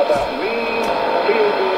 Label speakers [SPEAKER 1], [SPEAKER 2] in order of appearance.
[SPEAKER 1] about me.